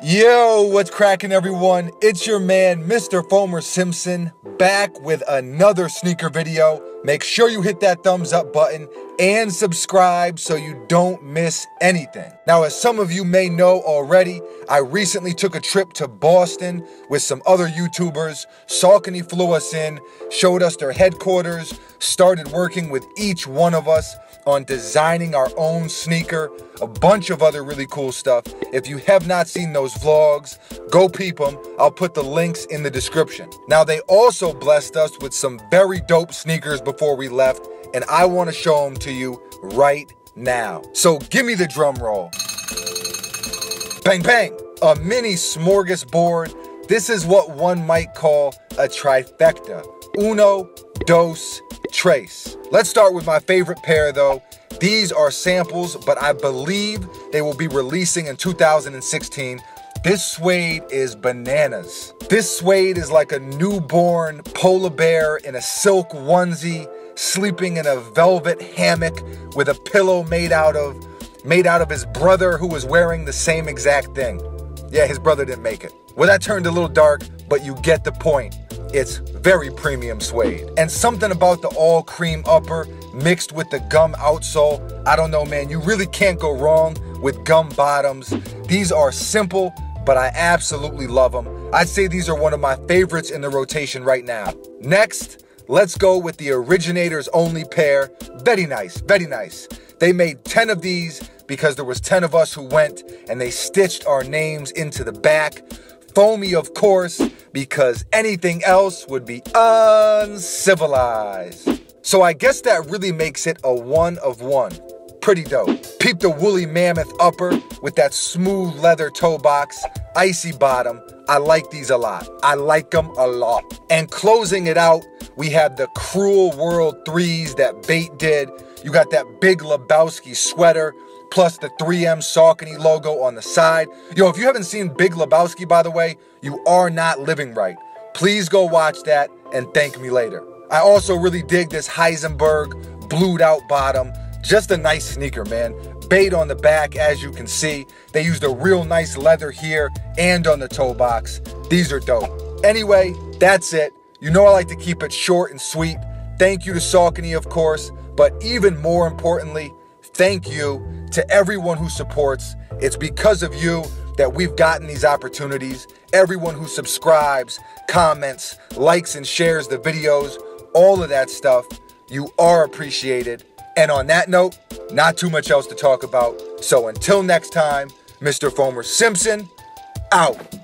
Yo, what's cracking, everyone? It's your man, Mr. Foamer Simpson, back with another sneaker video. Make sure you hit that thumbs up button and subscribe so you don't miss anything. Now, as some of you may know already, I recently took a trip to Boston with some other YouTubers. Saucony flew us in, showed us their headquarters, started working with each one of us on designing our own sneaker, a bunch of other really cool stuff. If you have not seen those vlogs, go peep them. I'll put the links in the description. Now, they also blessed us with some very dope sneakers before we left, and I want to show them to you right now. So give me the drum roll. Bang, bang. A mini smorgasbord. This is what one might call a trifecta. Uno, dos, tres. Let's start with my favorite pair though. These are samples, but I believe they will be releasing in 2016. This suede is bananas. This suede is like a newborn polar bear in a silk onesie, sleeping in a velvet hammock with a pillow made out of made out of his brother who was wearing the same exact thing. Yeah, his brother didn't make it. Well, that turned a little dark, but you get the point. It's very premium suede. And something about the all cream upper mixed with the gum outsole. I don't know, man. You really can't go wrong with gum bottoms. These are simple, but I absolutely love them. I'd say these are one of my favorites in the rotation right now. Next, let's go with the originators only pair. Very nice, very nice. They made 10 of these because there was 10 of us who went and they stitched our names into the back. Foamie, of course, because anything else would be uncivilized. So I guess that really makes it a one of one. Pretty dope. Peep the woolly mammoth upper with that smooth leather toe box, icy bottom. I like these a lot. I like them a lot. And closing it out, we have the Cruel World 3s that Bait did. You got that big Lebowski sweater plus the 3M Saucony logo on the side. Yo, if you haven't seen Big Lebowski, by the way, you are not living right. Please go watch that and thank me later. I also really dig this Heisenberg blued out bottom. Just a nice sneaker, man. Bait on the back, as you can see. They used a real nice leather here and on the toe box. These are dope. Anyway, that's it. You know I like to keep it short and sweet. Thank you to Saucony, of course, but even more importantly, thank you to everyone who supports. It's because of you that we've gotten these opportunities. Everyone who subscribes, comments, likes, and shares the videos, all of that stuff, you are appreciated. And on that note, not too much else to talk about. So until next time, Mr. Foamer Simpson, out.